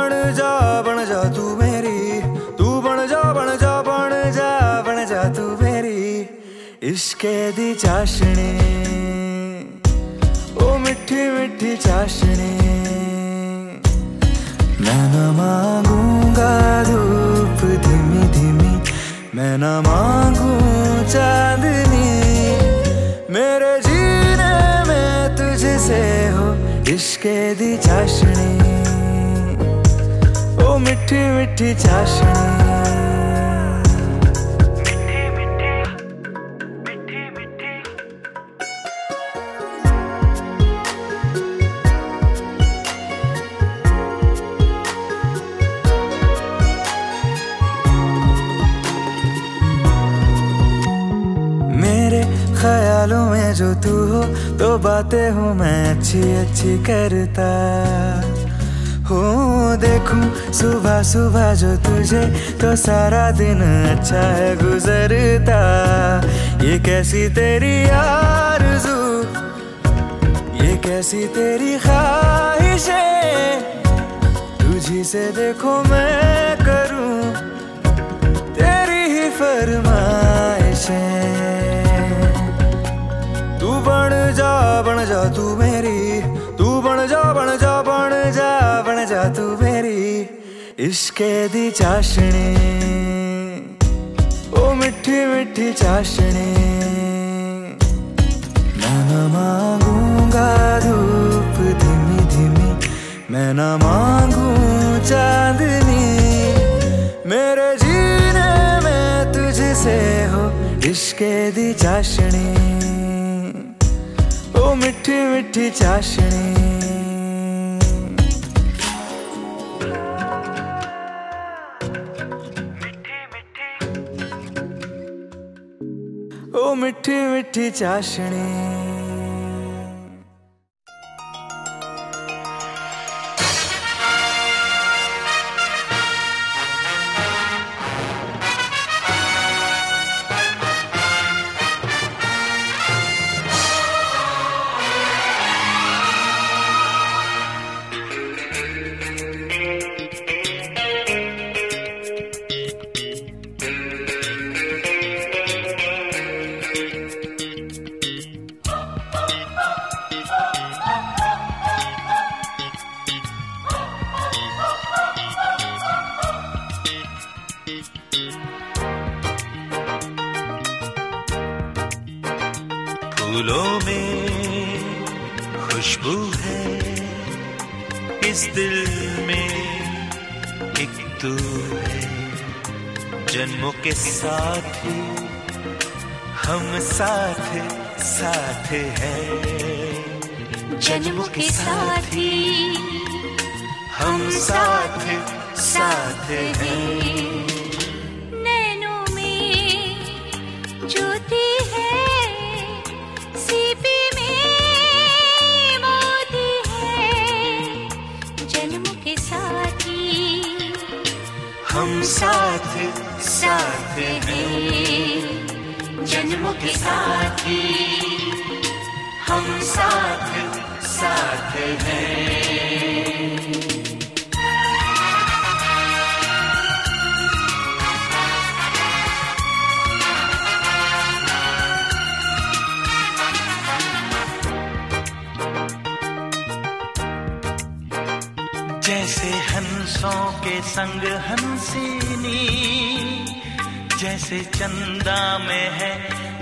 बन जा बन जा तू मेरी। तू बन जा बन जा बन जा बन जा तू मेरी। इश्के दी चाशनी। ओ मिठी मिठी चाशनी। मैं न मांगूँगा धूप धीमी धीमी। मैं न मांगू चांदनी। मेरे जीने में तुझसे हो इश्के दी चाशनी। मिठी मिठी चाशनी ख्यालों में जो तू हो तो बातें हूँ मैं अच्छी अच्छी करता। हो देखूँ। सुबह सुबह जो तुझे तो सारा दिन अच्छा है गुजरता। ये कैसी तेरी आरज़ू? ये कैसी तेरी ख्वाहिशें? तुझी से देखो मैं करूँ तेरी ही फरमाइशें। तू बन जा बन जा, तू मेरी जा तू मेरी इश्के दी चाशनी। ओ मिठी मिठी चाशनी। मैं ना मांगूँगा धूप धीमी धीमी। मैं न मांगू चांदनी। मेरे जीने में तुझसे हो इश्के दी चाशनी। ओ मिठी मिठी चाशनी। मिठी मिठी चाशनी। साथ ही हम साथ साथ हैं। जैसे हंसों के संग हंसिनी, जैसे चंदा में है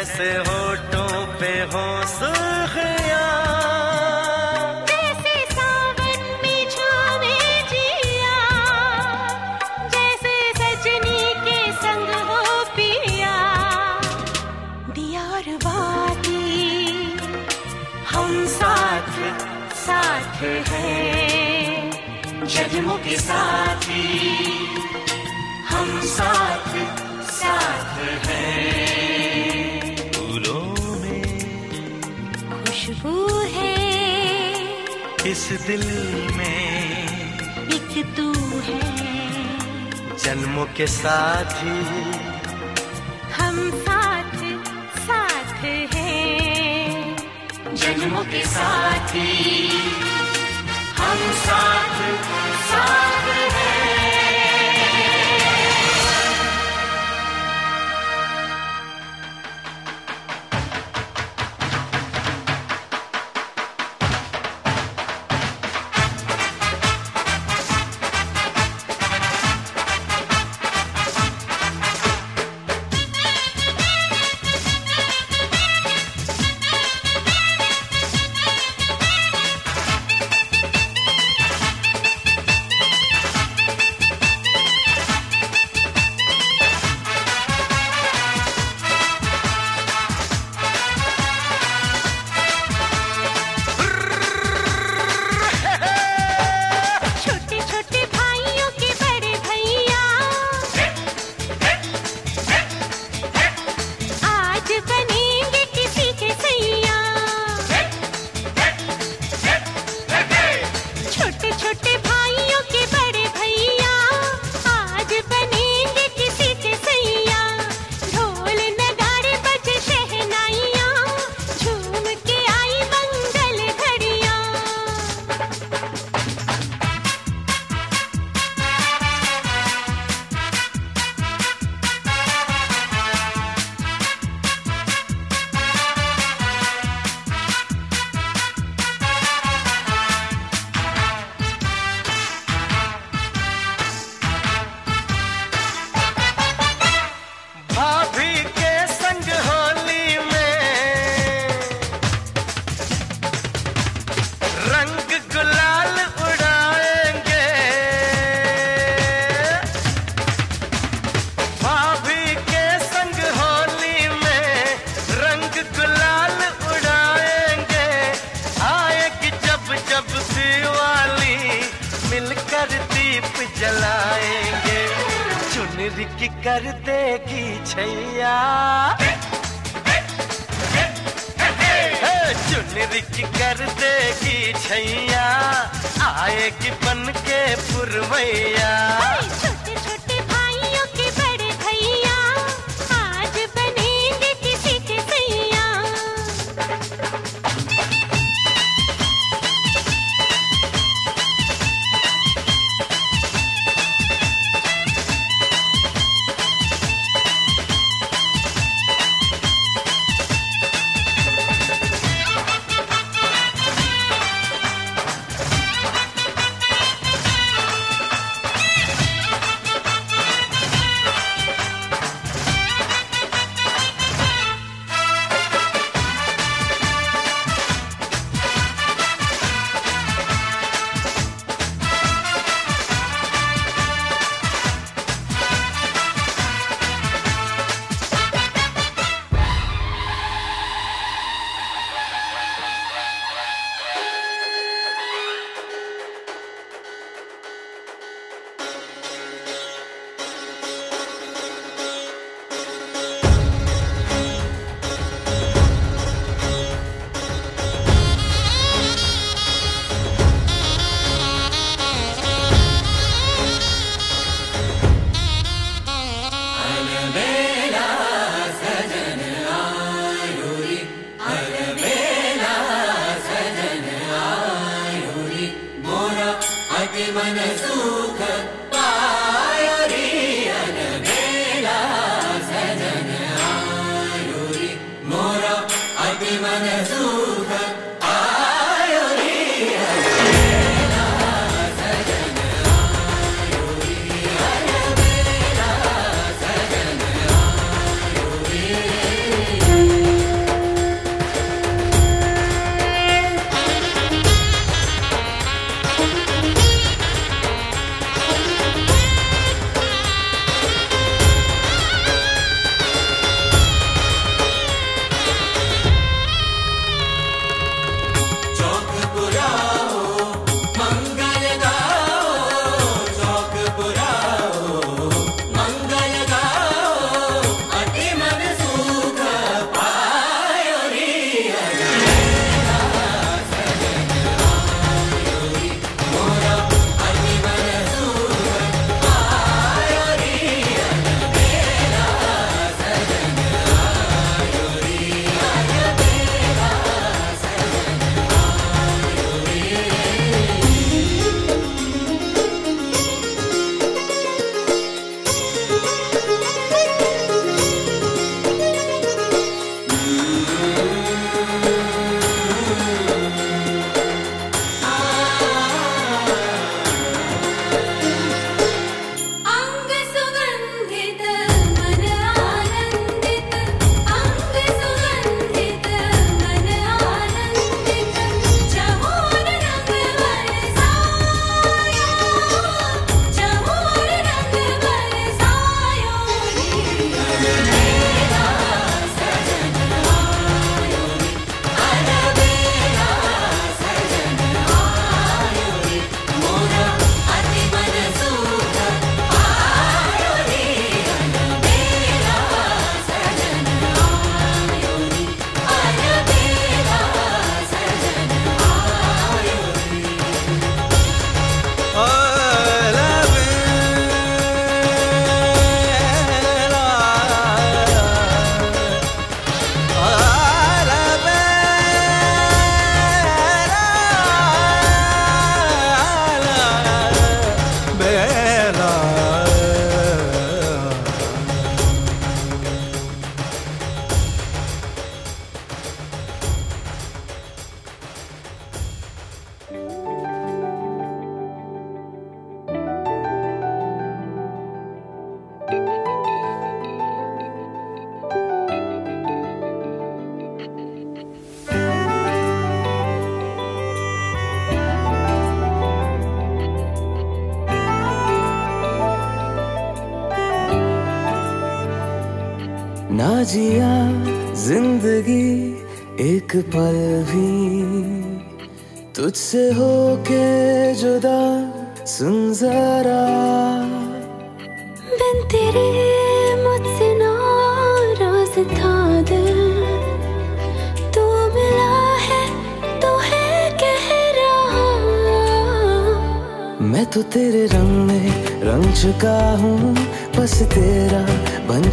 कैसे होठों पे हो सुर्खियाँ जैसे सजनी के संग हो पिया। दिया हम साथ हैं। के साथी हम साथ साथ हैं। इस दिल में एक तू है। जन्मों के साथ हम साथ साथ हैं। जन्मों के साथ हम साथ साथ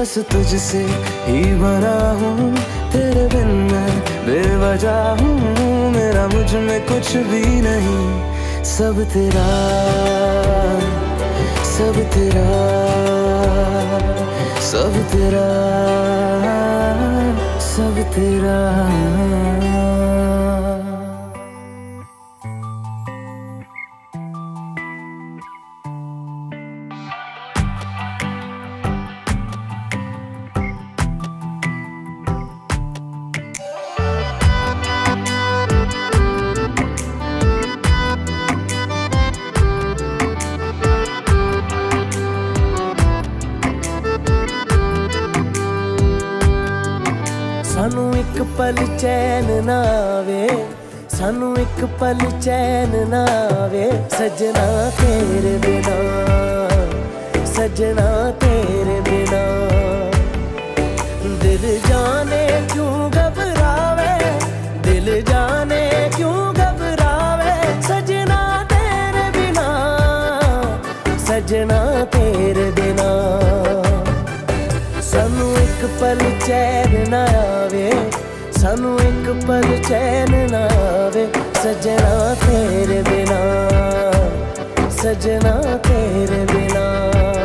बस तुझसे ही भरा हूँ, तेरे बिन मैं बेवजह हूँ। मेरा मुझमें कुछ भी नहीं, सब तेरा सब तेरा सब तेरा सब तेरा। ਸਜਣਾ ਤੇਰੇ ਬਿਨਾ। ਸਾਨੂੰ ਇੱਕ ਪਲ ਚੈਨ ਨਾ ਆਵੇ, ਸਾਨੂੰ ਇੱਕ ਪਲ ਚੈਨ ਨਾ ਆਵੇ, ਸਜਣਾ ਤੇਰੇ ਬਿਨਾ। ਸਜਣਾ ਤੇਰੇ ਬਿਨਾ।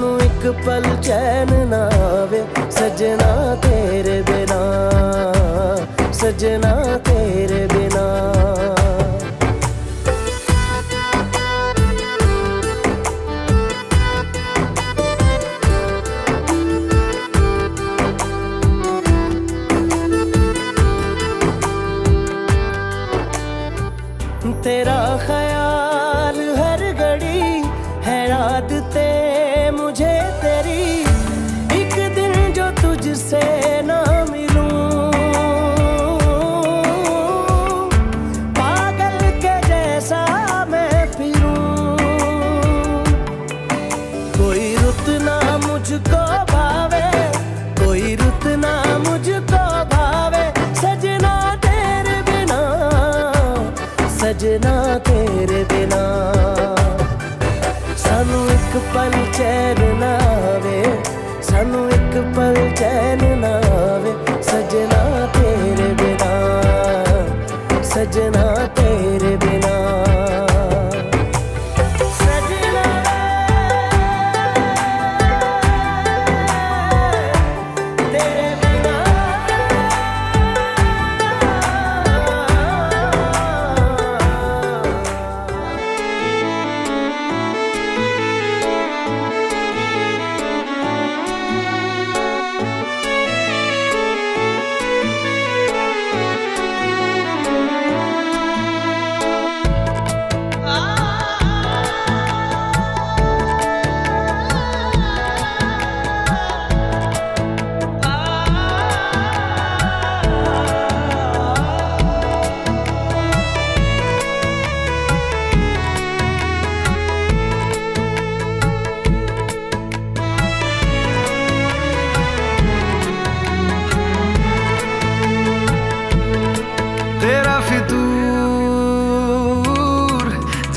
ਸਾਨੂੰ ਇੱਕ ਪਲ ਚੈਨ ਨਾ ਆਵੇ ਸਜਣਾ ਤੇਰੇ ਬਿਨਾ ਸਜਣਾ ਤੇਰੇ तुझसे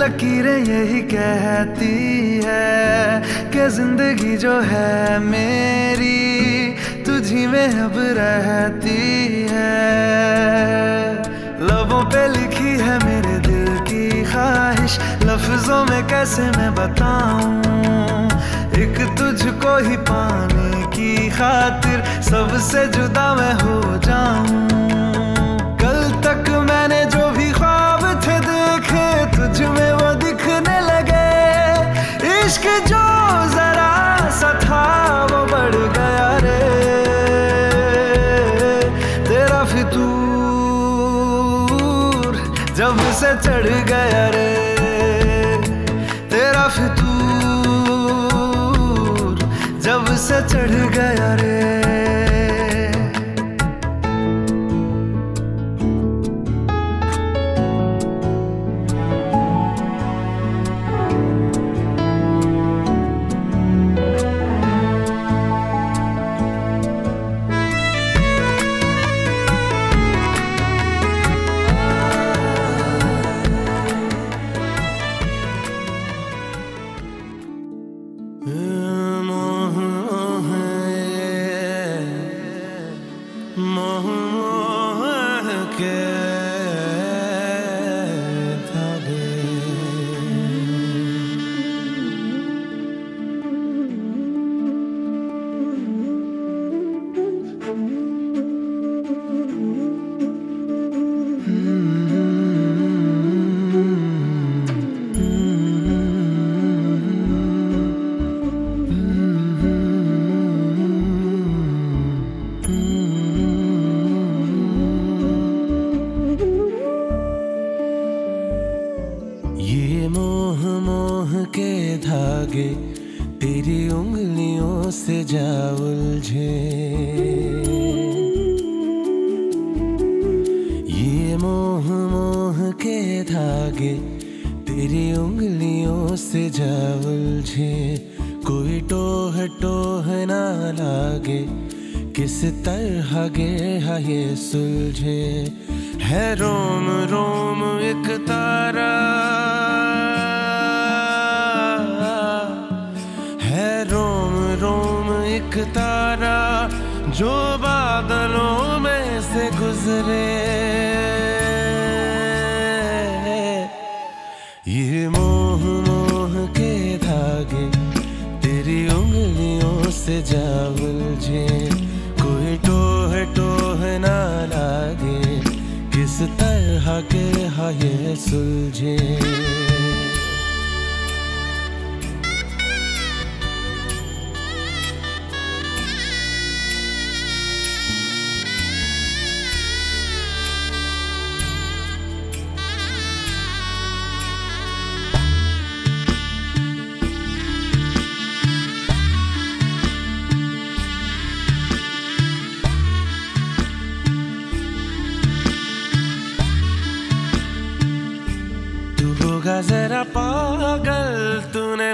लकीरें यही कहती है कि ज़िंदगी जो है मेरी, तुझी में अब रहती है। लबों पे लिखी है मेरे दिल की ख्वाहिश, लफ्जों में कैसे मैं बताऊँ? एक तुझको ही पाने की खातिर सबसे जुदा मैं हो जाऊँ। तुझ वो दिखने लगे। इश्क जो जरा सा था, वो बढ़ गया रे। तेरा फितूर जब से चढ़ गया रे। तेरा फितूर जब से चढ़ गया रे।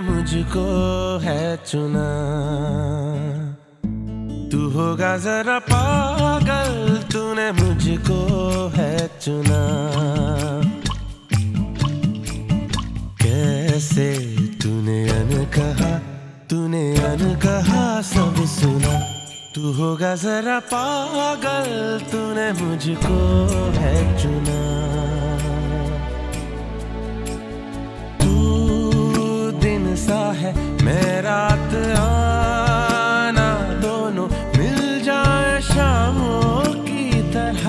मुझको है चुना। तू होगा जरा पागल, तूने मुझको है चुना। कैसे तूने अन कहा, तूने अन कहा सब सुना। तू होगा जरा पागल, तूने मुझको है चुना। सा है, मैं रात आना दोनों मिल जाए शामों की तरह।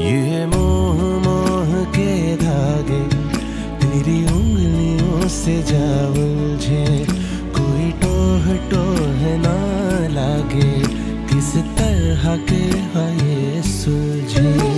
ये मोह मोह के धागे तेरी उंगलियों से जा उलझे कोई टोह टोह ना लागे, किस तरह के है सुलझे।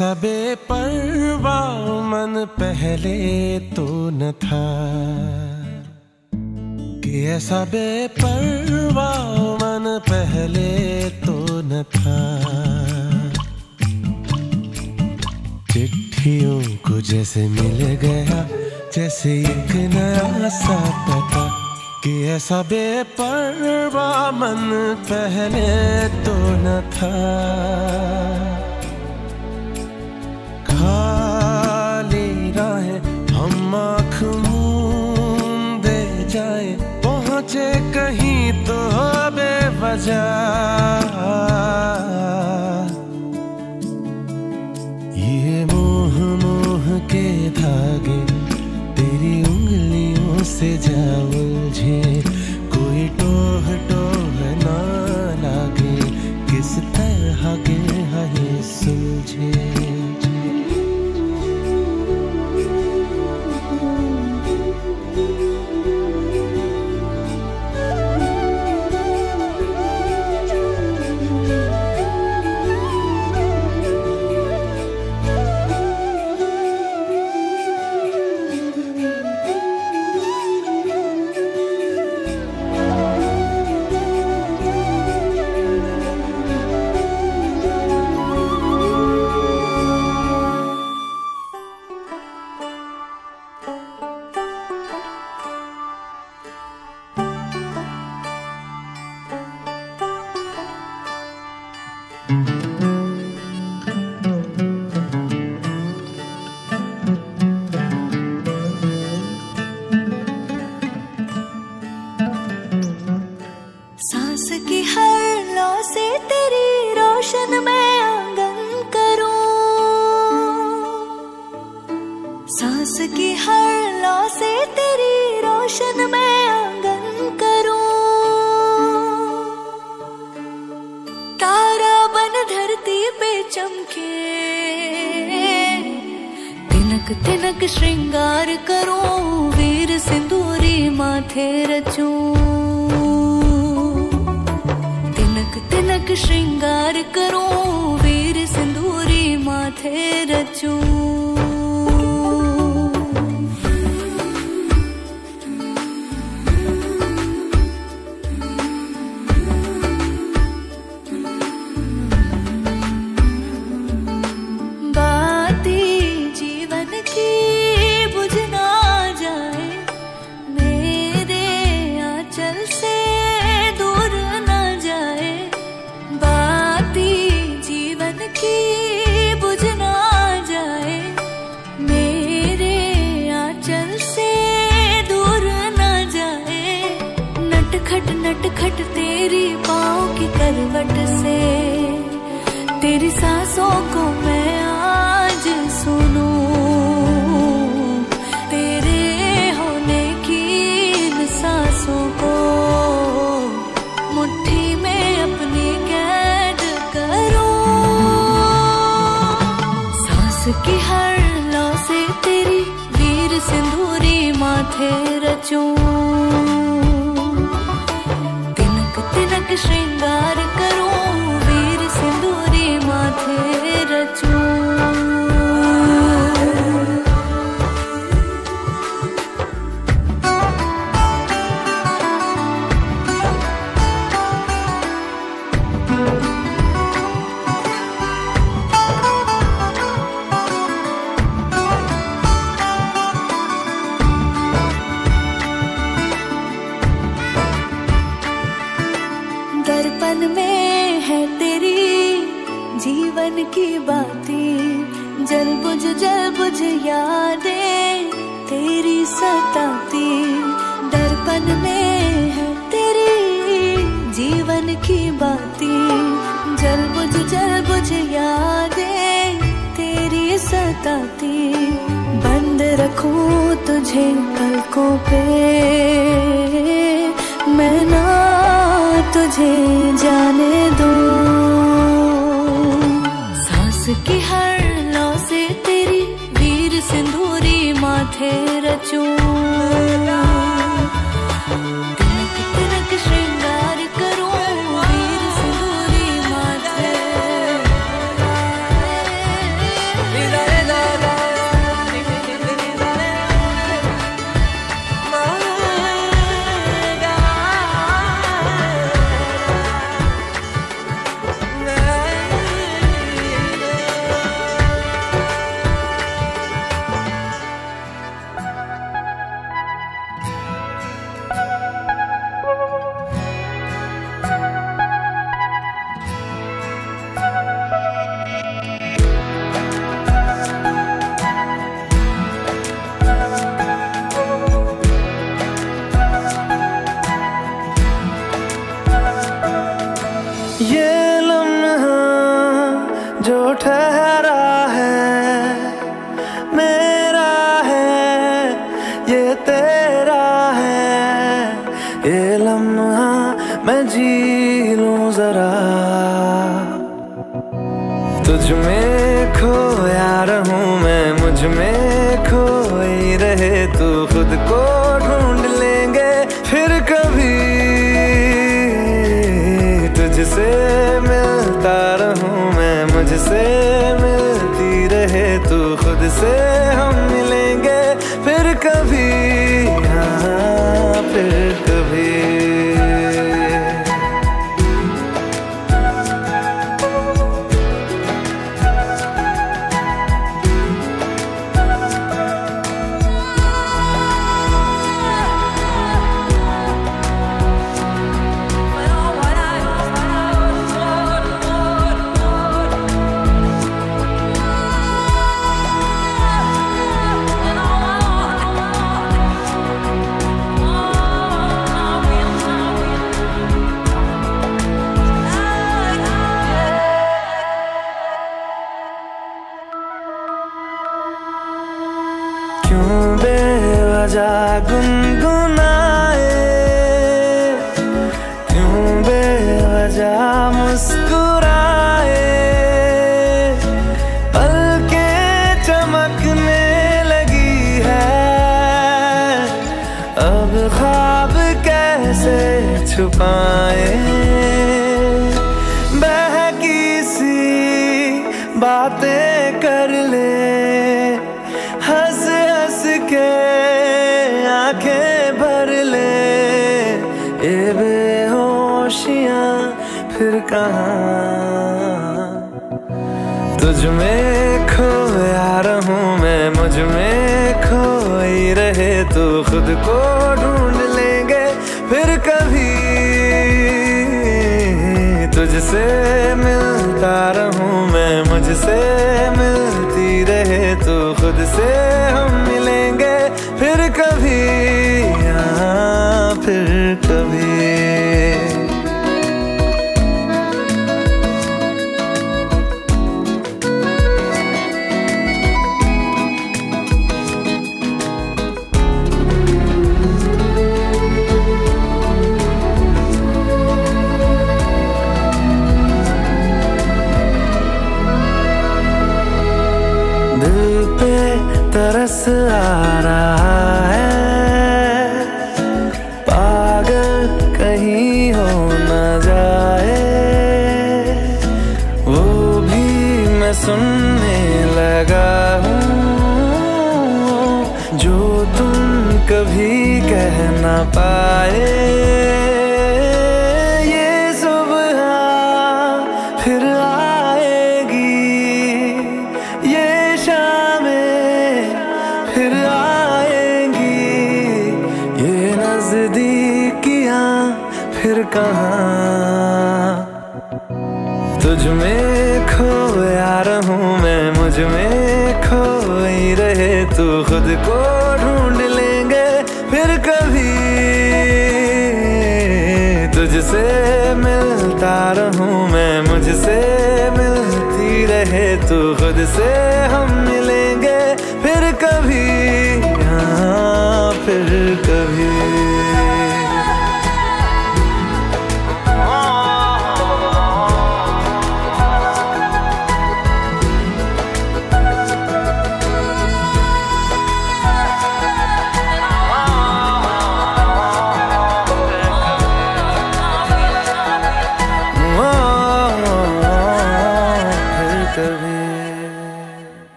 कि ऐसा बेपरवा मन पहले तो न था कि ऐसा बेपरवा मन पहले तो न था। चिट्ठियों को जैसे मिल गया, जैसे एक नया सा पता कि ऐसा बेपरवा मन पहले तो न था। पहुँचे कहीं तो बेवजह। ये मोह मोह के धागे तेरी उंगलियों से जा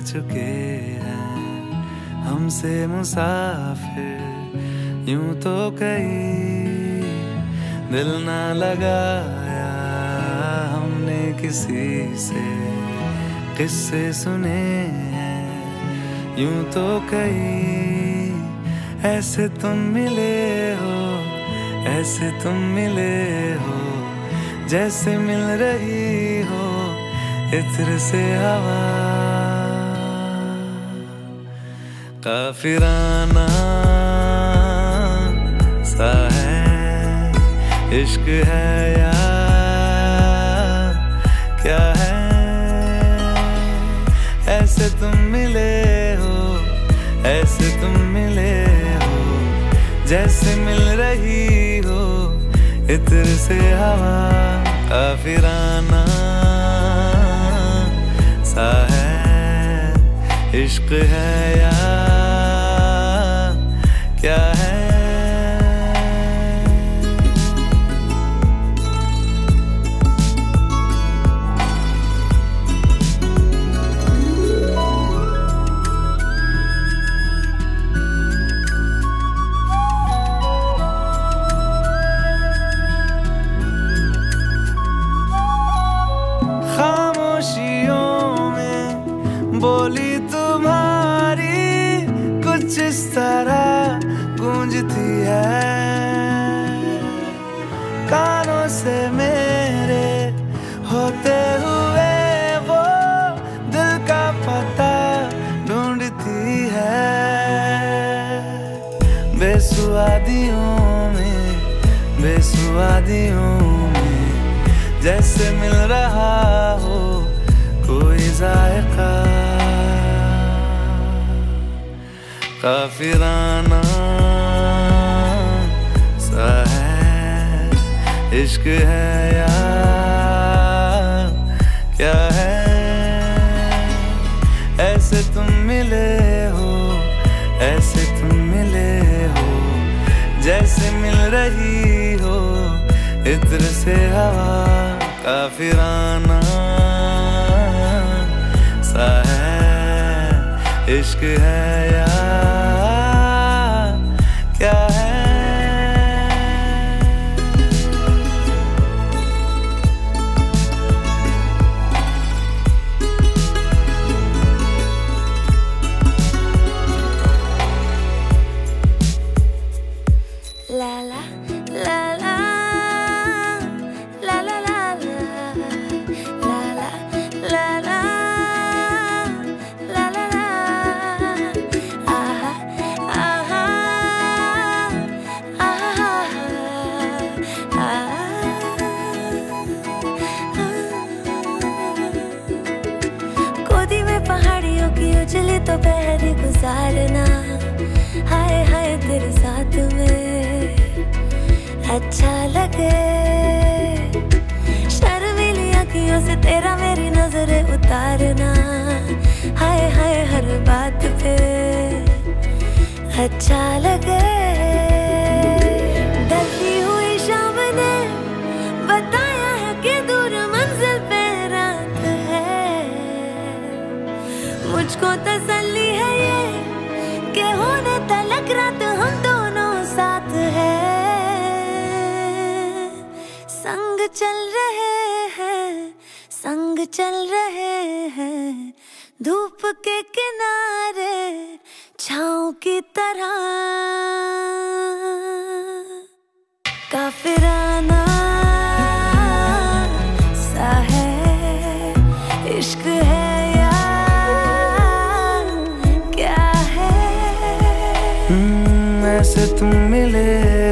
चुके हैं। हमसे मुसाफिर यूँ तो कई। दिल ना लगाया हमने किसी से। किस्से सुने हैं, यूँ तो कई। ऐसे तुम मिले हो, ऐसे तुम मिले हो, जैसे मिल रही हो, इत्र से हवा। काफिराना सा है, इश्क है या क्या है? ऐसे तुम मिले हो, ऐसे तुम मिले हो, जैसे मिल रही हो, इत्र से हवा काफिराना सा है, इश्क है या Yeah. जैसे मिल रहा हो कोई जायका। काफिराना सा है, इश्क है यार क्या है? ऐसे तुम मिले हो, ऐसे तुम मिले हो, जैसे मिल रही हो, इत्र से हवा। काफिराना सा है इश्क है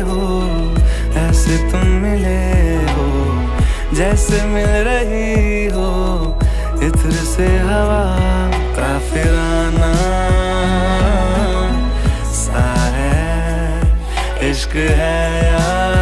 हो, ऐसे तुम मिले हो, जैसे मिल रही हो, इधर से हवा काफ़ी सा है इश्क है यार।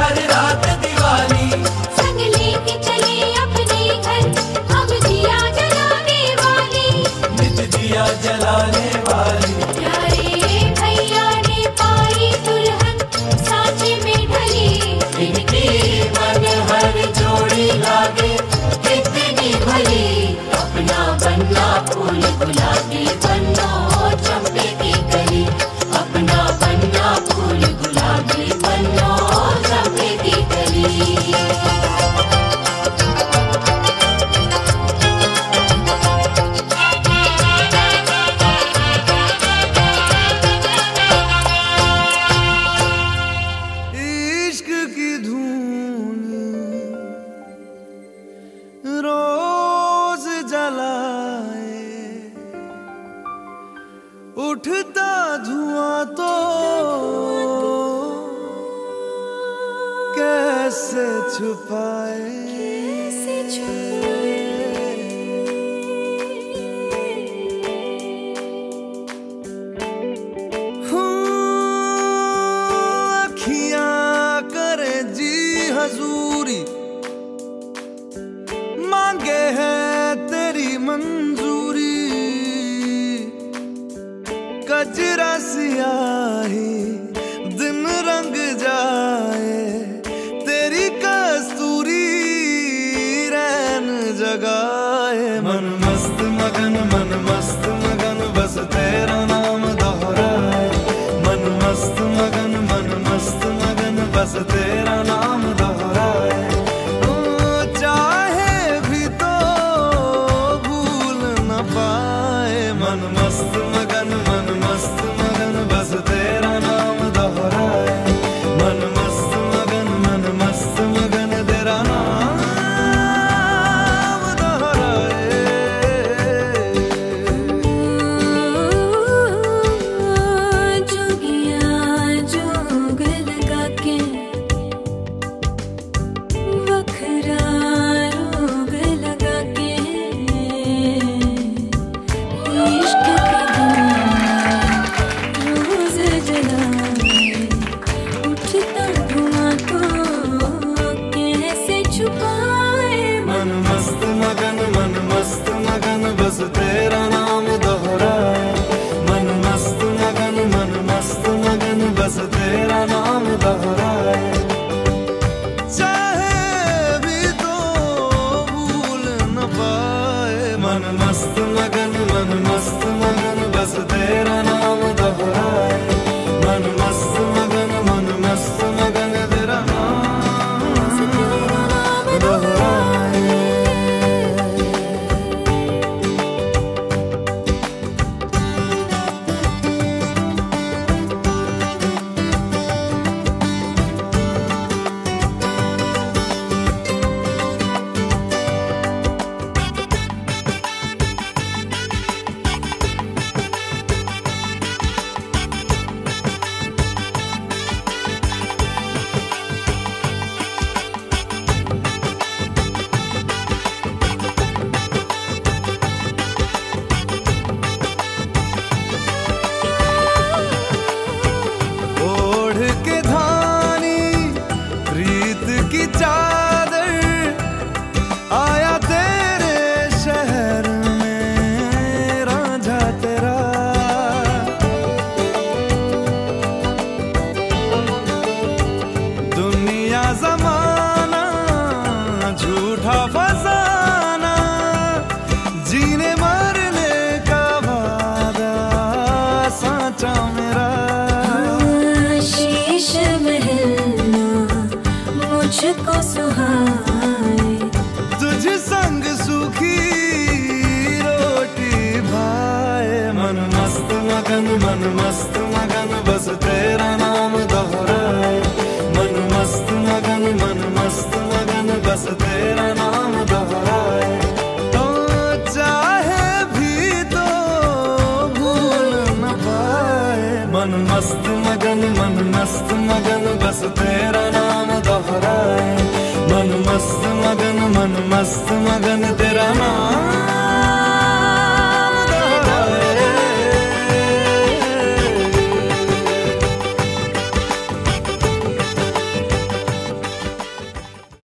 हर रात yazdı